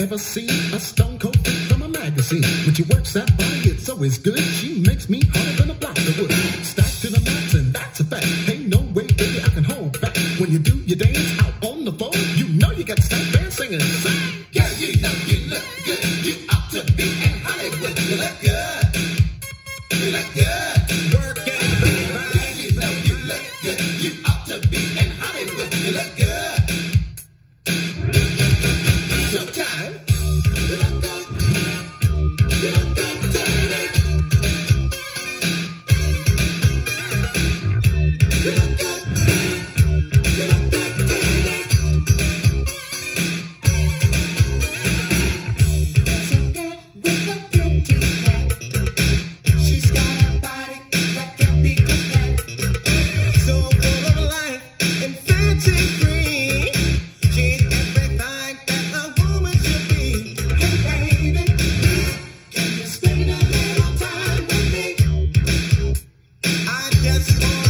ever seen a stone cold thing from a magazine. When she works that body, it's always good. She makes me harder than a block of wood. Stacked to the max, and that's a fact. Ain't no way, baby, I can hold back. When you do your dance out on the floor, you know you got to stand there singing. Sing. Girl, you know you look good. You ought to be in Hollywood. You look good. Yes.